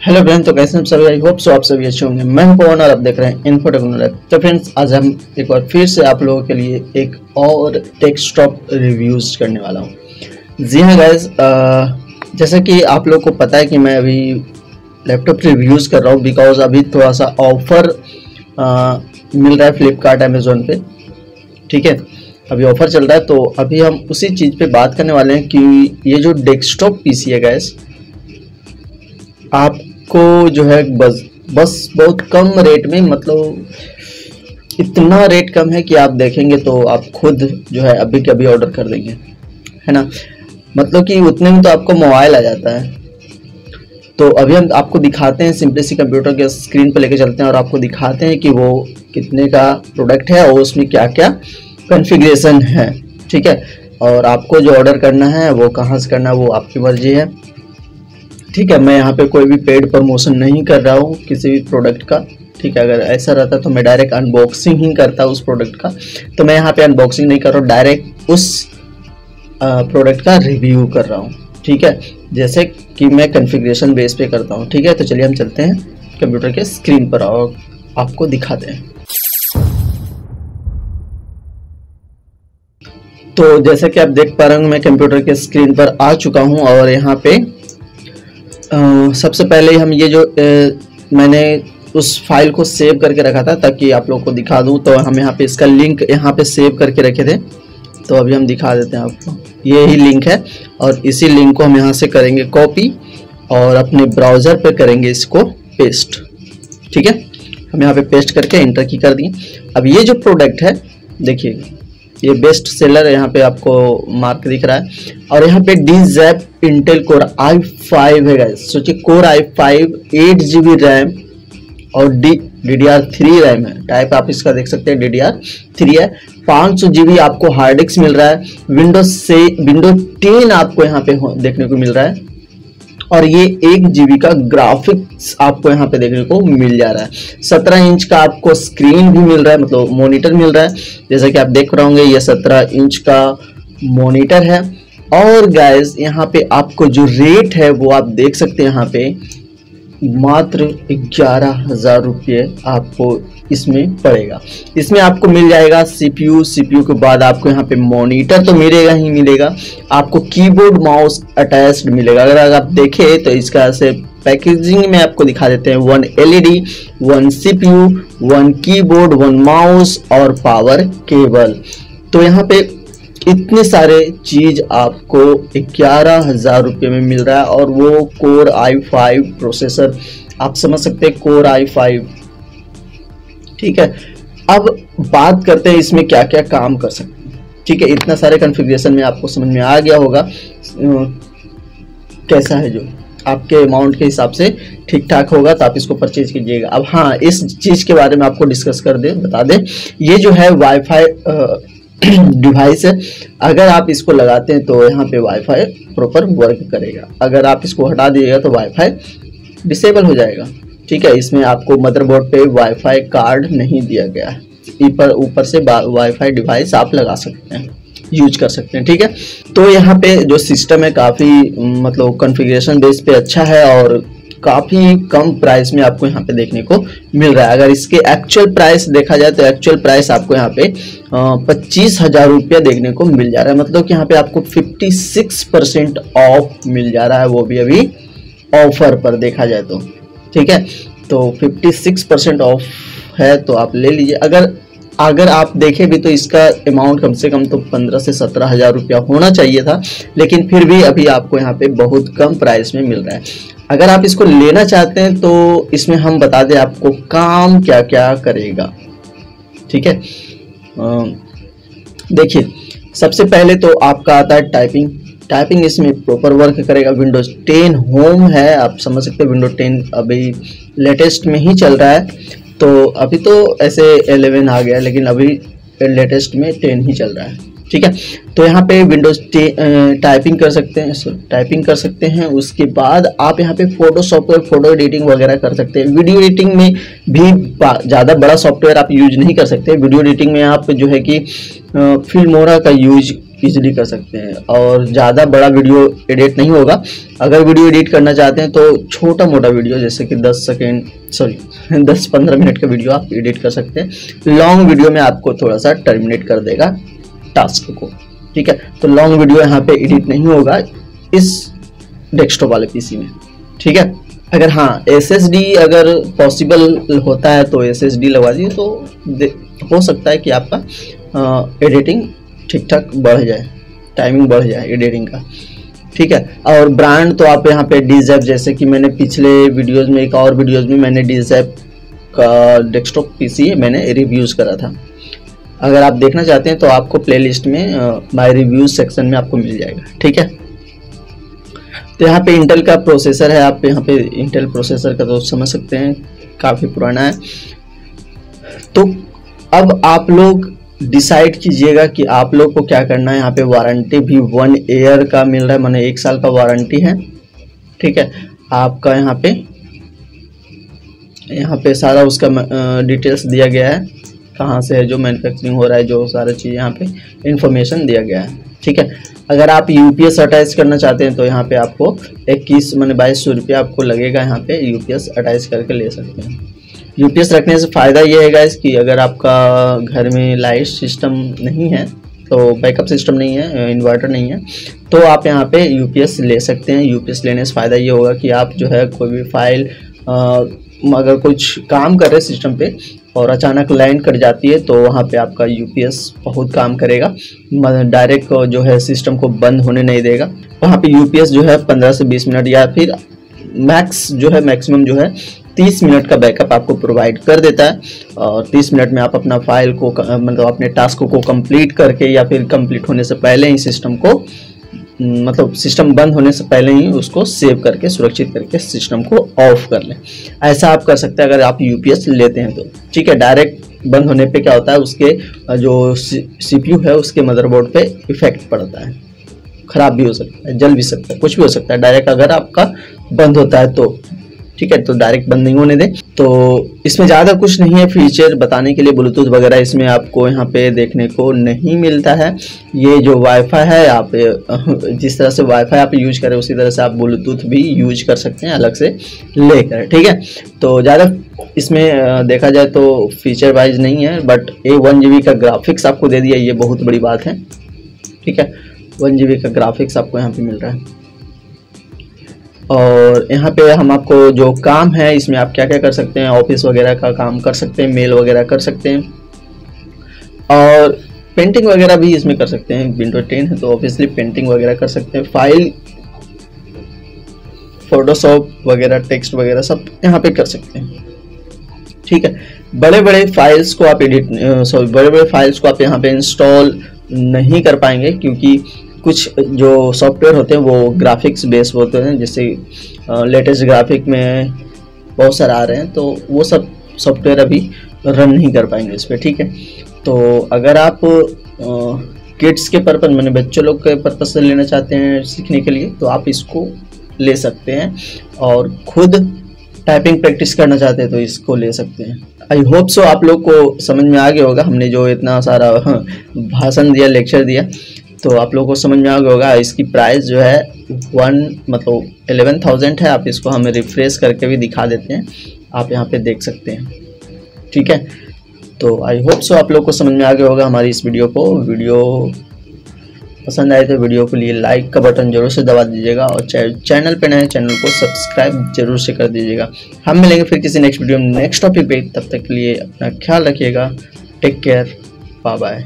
Hello friends तो कैसे हम सभी? आई होप सो आप सभी अच्छे होंगे। मैं हूँ पवन और आप देख रहे हैं इन्फो टेक्नोलॉजी तो फ्रेंड्स आज हम एक बार फिर से आप लोगों के लिए एक और डेस्कटॉप रिव्यूज़ करने वाला हूँ। जी हाँ गाइज़ जैसा कि आप लोग को पता है कि मैं अभी लैपटॉप रिव्यूज़ कर रहा हूँ बिकॉज़ अभी थोड़ा सा ऑफ़र मिल रहा है फ्लिपकार्ट अमेजोन पे। ठीक है? अभी ऑफ़र चल रहा है तो अभी हम उसी चीज़ पे बात करने वाले हैं कि ये जो डेस्कटॉप पीसी है गैस आपको जो है बस बस बहुत कम रेट में मतलब इतना रेट कम है कि आप देखेंगे तो आप खुद जो है अभी के अभी ऑर्डर कर देंगे। है ना? मतलब कि उतने में तो आपको मोबाइल आ जाता है। तो अभी हम आपको दिखाते हैं सिंपली सी कंप्यूटर के स्क्रीन पर लेके चलते हैं और आपको दिखाते हैं कि वो कितने का प्रोडक्ट है और उसमें क्या क्या कन्फिग्रेशन है। ठीक है? और आपको जो ऑर्डर करना है, वो कहाँ से करना है, वो आपकी मर्ज़ी है। ठीक है, मैं यहाँ पे कोई भी पेड प्रमोशन नहीं कर रहा हूँ किसी भी प्रोडक्ट का, ठीक है, अगर ऐसा रहता तो मैं डायरेक्ट अनबॉक्सिंग ही करता उस प्रोडक्ट का। तो मैं यहाँ पे अनबॉक्सिंग नहीं कर रहा हूँ डायरेक्ट उस प्रोडक्ट का रिव्यू कर रहा हूँ, ठीक है। जैसे कि मैं कन्फिग्रेशन बेस पे करता हूँ, ठीक है तो चलिए हम चलते हैं कंप्यूटर के स्क्रीन पर और आपको दिखाते हैं। तो जैसे कि आप देख पा रहे हैं मैं कंप्यूटर के स्क्रीन पर आ चुका हूँ और यहाँ पे सबसे पहले हम ये जो मैंने उस फ़ाइल को सेव करके रखा था, ताकि आप लोगों को दिखा दूँ तो हम यहाँ पे इसका लिंक यहाँ पे सेव करके रखे थे। तो अभी हम दिखा देते हैं आपको। ये ही लिंक है, और इसी लिंक को हम यहाँ से करेंगे कॉपी और अपने ब्राउज़र पे करेंगे इसको पेस्ट ठीक है? हम यहाँ पे पेस्ट करके इंटर की कर दिए। अब ये जो प्रोडक्ट है, देखिए ये बेस्ट सेलर है, यहाँ पे आपको मार्क दिख रहा है। और यहाँ पे डी जैप इंटेल कोर आई फाइव है गाइस सोचिए core I five eight G B RAM और D D D R three RAM है। टाइप आप इसका देख सकते हैं डी डी आर थ्री है। पाँच सौ जी बी आपको हार्ड डिस्क मिल रहा है। विंडोज़ से विंडो टेन आपको यहाँ पे देखने को मिल रहा है। और ये एक जीबी का ग्राफिक्स आपको यहाँ पे देखने को मिल जा रहा है। सत्रह इंच का आपको स्क्रीन भी मिल रहा है मतलब मोनिटर मिल रहा है। जैसा कि आप देख रहे होंगे, ये सत्रह इंच का मोनिटर है। और गैस यहाँ पे आपको जो रेट है वो आप देख सकते हैं यहाँ पे। मात्र ग्यारह हज़ार रुपये आपको इसमें पड़ेगा। इसमें आपको मिल जाएगा सीपीयू। सीपीयू के बाद आपको यहाँ पे मॉनिटर तो मिलेगा ही मिलेगा। आपको कीबोर्ड, माउस अटैच्ड मिलेगा। अगर आप देखें तो इसका से पैकेजिंग में आपको दिखा देते हैं। One LED, one CPU, one keyboard, one mouse और पावर केबल। तो यहाँ पे इतने सारे चीज़ आपको ग्यारह हज़ार रुपये में मिल रहा है और वो कोर आई फाइव प्रोसेसर आप समझ सकते हैं कोर आई फाइव ठीक है, अब बात करते हैं इसमें क्या क्या काम कर सकते हैं। ठीक है, इतना सारे कन्फिग्रेशन में आपको समझ में आ गया होगा। कैसा है जो आपके अमाउंट के हिसाब से ठीक ठाक होगा तो आप इसको परचेज कीजिएगा। अब हाँ इस चीज़ के बारे में आपको डिस्कस कर दे, बता दें। ये जो है वाईफाई डिवाइस है। अगर आप इसको लगाते हैं तो यहाँ पे वाईफाई प्रॉपर वर्क करेगा। अगर आप इसको हटा दीजिएगा तो वाईफाई डिसेबल हो जाएगा। ठीक है, इसमें आपको मदरबोर्ड पे वाईफाई कार्ड नहीं दिया गया है। ऊपर ऊपर से वाईफाई डिवाइस आप लगा सकते हैं यूज़ कर सकते हैं। ठीक है? तो यहाँ पे जो सिस्टम है, काफ़ी मतलब कॉन्फ़िगरेशन बेस पे अच्छा है और काफ़ी कम प्राइस में आपको यहाँ पे देखने को मिल रहा है। अगर इसके एक्चुअल प्राइस देखा जाए तो एक्चुअल प्राइस आपको यहाँ पे पच्चीस हज़ार रुपया देखने को मिल जा रहा है। मतलब कि यहाँ पे आपको 56 परसेंट ऑफ़ मिल जा रहा है वो भी अभी ऑफ़र पर देखा जाए तो। ठीक है? तो 56 परसेंट ऑफ़ है तो आप ले लीजिए। अगर अगर आप देखें भी तो इसका अमाउंट कम से कम तो पंद्रह से सत्रह हज़ार रुपया होना चाहिए था, लेकिन फिर भी अभी आपको यहाँ पे बहुत कम प्राइस में मिल रहा है। अगर आप इसको लेना चाहते हैं तो इसमें हम बता दें आपको काम क्या क्या करेगा। ठीक है? देखिए, सबसे पहले तो आपका आता है टाइपिंग टाइपिंग इसमें प्रॉपर वर्क करेगा। विंडोज़ 10 होम है। आप समझ सकते हैं विंडोज़ 10 अभी लेटेस्ट में ही चल रहा है। तो अभी तो ऐसे 11 आ गया, लेकिन अभी लेटेस्ट में 10 ही चल रहा है। ठीक है? तो यहाँ पे विंडोज़ टाइपिंग कर सकते हैं टाइपिंग कर सकते हैं। उसके बाद आप यहाँ पे फ़ोटो सॉफ्टवेयर फ़ोटो एडिटिंग वगैरह कर सकते हैं। वीडियो एडिटिंग में भी ज़्यादा बड़ा सॉफ्टवेयर आप यूज़ नहीं कर सकते। वीडियो एडिटिंग में आप जो है कि फिल्मोरा का यूज़ इजीली कर सकते हैं। और ज़्यादा बड़ा वीडियो एडिट नहीं होगा। अगर वीडियो एडिट करना चाहते हैं तो छोटा मोटा वीडियो जैसे कि 10 सेकेंड सॉरी 10-15 मिनट का वीडियो आप एडिट कर सकते हैं। लॉन्ग वीडियो में आपको थोड़ा सा टर्मिनेट कर देगा। टास्क को। ठीक है? तो लॉन्ग वीडियो यहाँ पे एडिट नहीं होगा इस डेस्कटॉप वाले पीसी में। ठीक है? अगर हाँ एस अगर पॉसिबल होता है तो एस लगवा दिए तो हो सकता है कि आपका एडिटिंग ठीक ठाक बढ़ जाए टाइमिंग बढ़ जाए एडिटिंग का। ठीक है? और ब्रांड तो आप यहाँ पे डीजेप जैसे कि मैंने पिछले वीडियोज़ में, एक और वीडियोस में मैंने डीजेप का डेस्कटॉप पीसी मैंने रिव्यूज़ करा था। अगर आप देखना चाहते हैं तो आपको प्लेलिस्ट में माय रिव्यूज़ सेक्शन में आपको मिल जाएगा, ठीक है? तो यहाँ पे इंटेल का प्रोसेसर है, आप यहाँ पे इंटेल प्रोसेसर का तो समझ सकते हैं, काफ़ी पुराना है। तो अब आप लोग डिसाइड कीजिएगा कि आप लोग को क्या करना है, यहाँ पे वारंटी भी वन ईयर का मिल रहा है, मैंने एक साल का वारंटी है, ठीक है? आपका यहाँ पे यहाँ पे सारा उसका डिटेल्स दिया गया है। कहाँ से है जो मैन्युफैक्चरिंग हो रहा है जो सारा चीज़ यहाँ पे इंफॉर्मेशन दिया गया है ठीक है? अगर आप यूपीएस अटैच करना चाहते हैं तो यहाँ पे आपको इक्कीस मैंने बाईस सौ रुपया आपको लगेगा यहाँ पे यूपीएस अटैच करके ले सकते हैं। यूपीएस रखने से फ़ायदा ये है गाइस कि अगर आपका घर में लाइट सिस्टम नहीं है तो बैकअप सिस्टम नहीं है इन्वर्टर नहीं है तो आप यहाँ पे यूपीएस ले सकते हैं। यूपीएस लेने से फ़ायदा ये होगा कि आप जो है कोई भी फ़ाइल आ, अगर कुछ काम कर रहे सिस्टम पे और अचानक लाइन कर जाती है तो वहाँ पे आपका यूपीएस बहुत काम करेगा। डायरेक्ट जो है सिस्टम को बंद होने नहीं देगा। वहाँ पे यूपीएस जो है 15 से 20 मिनट या फिर मैक्स जो है मैक्सिमम जो है 30 मिनट का बैकअप आपको प्रोवाइड कर देता है। और 30 मिनट में आप अपना फ़ाइल को मतलब अपने टास्क को कंप्लीट करके या फिर कंप्लीट होने से पहले ही सिस्टम को मतलब सिस्टम बंद होने से पहले ही उसको सेव करके, सुरक्षित करके सिस्टम को ऑफ़ कर लें। ऐसा आप कर सकते हैं अगर आप यूपीएस लेते हैं तो। ठीक है डायरेक्ट बंद होने पे क्या होता है, उसके जो सीपीयू है, उसके मदरबोर्ड पे इफ़ेक्ट पड़ता है। ख़राब भी हो सकता है, जल भी सकता है, कुछ भी हो सकता है। डायरेक्ट अगर आपका बंद होता है तो ठीक है तो डायरेक्ट बंद नहीं होने दें। तो इसमें ज़्यादा कुछ नहीं है फीचर बताने के लिए ब्लूटूथ वगैरह इसमें आपको यहाँ पे देखने को नहीं मिलता है। ये जो वाईफाई है, आप जिस तरह से वाईफाई आप यूज़ करें उसी तरह से आप ब्लूटूथ भी यूज़ कर सकते हैं अलग से लेकर, ठीक है? तो ज़्यादा इसमें देखा जाए तो फीचर वाइज नहीं है बट ए वन का ग्राफिक्स आपको दे दिया, ये बहुत बड़ी बात है, ठीक है? वन जी का ग्राफिक्स आपको यहाँ पे मिल रहा है। और यहाँ पे हम आपको जो काम है, इसमें आप क्या क्या कर सकते हैं? ऑफ़िस वगैरह का काम कर सकते हैं मेल वगैरह कर सकते हैं। और पेंटिंग वगैरह भी इसमें कर सकते हैं। विंडो टेन है तो ऑब्वियसली पेंटिंग वगैरह कर सकते हैं। फ़ाइल फोटोशॉप वगैरह टेक्स्ट वगैरह सब यहाँ पे कर सकते हैं। ठीक है? बड़े बड़े फाइल्स को आप एडिट सॉरी बड़े बड़े फाइल्स को आप यहाँ पे इंस्टॉल नहीं कर पाएँगे क्योंकि कुछ जो सॉफ्टवेयर होते हैं, वो ग्राफिक्स बेस होते हैं, जैसे लेटेस्ट ग्राफिक में बहुत सारे आ रहे हैं तो वो सब सॉफ्टवेयर अभी रन नहीं कर पाएँगे इस पर ठीक है? तो अगर आप किड्स के पर्पज मैंने बच्चों लोग के पर्पज से लेना चाहते हैं सीखने के लिए तो आप इसको ले सकते हैं और खुद टाइपिंग प्रैक्टिस करना चाहते हैं तो इसको ले सकते हैं। आई होप सो आप लोग को समझ में आ गया होगा, हमने जो इतना सारा भाषण दिया लेक्चर दिया तो आप लोगों को समझ में आ गया होगा, इसकी प्राइस जो है वन मतलब एलेवन थाउज़ेंड है, आप इसको हमें रिफ्रेश करके भी दिखा देते हैं। आप यहाँ पे देख सकते हैं। ठीक है? तो आई होप सो आप लोग को समझ में आ गया होगा हमारी इस वीडियो को। वीडियो पसंद आए तो वीडियो के लिए लाइक का बटन ज़रूर से दबा दीजिएगा और चैनल पे नए चैनल को सब्सक्राइब ज़रूर से कर दीजिएगा। हम मिलेंगे फिर किसी नेक्स्ट वीडियो में नेक्स्ट टॉपिक पे। तब तक के लिए अपना ख्याल रखिएगा। Take care bye bye